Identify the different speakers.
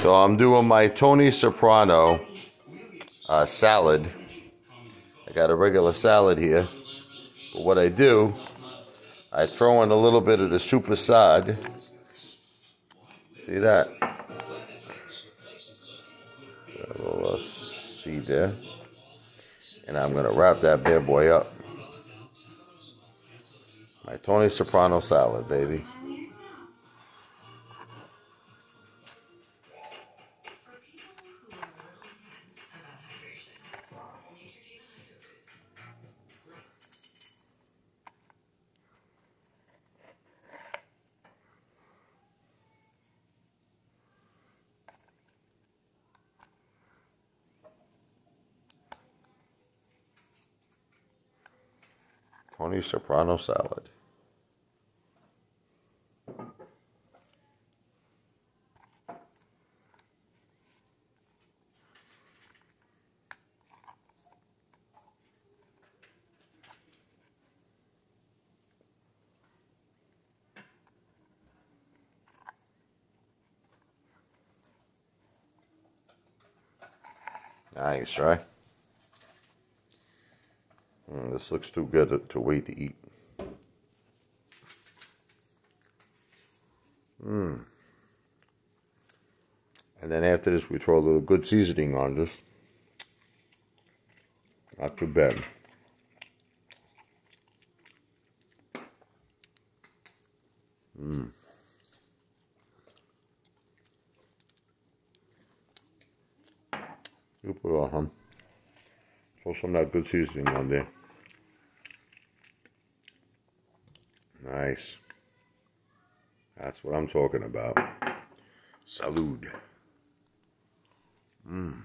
Speaker 1: So I'm doing my Tony Soprano uh, salad. I got a regular salad here. But what I do, I throw in a little bit of the super sod. See that? a little uh, seed there. And I'm going to wrap that bad boy up. My Tony Soprano salad, baby. Tony Soprano salad. Nice, right? Mm, this looks too good to, to wait to eat. Mmm. And then after this, we throw a little good seasoning on this. Not too bad. Mmm. You put on, huh? Throw some of that good seasoning on there. Nice. That's what I'm talking about. Salud. Mmm.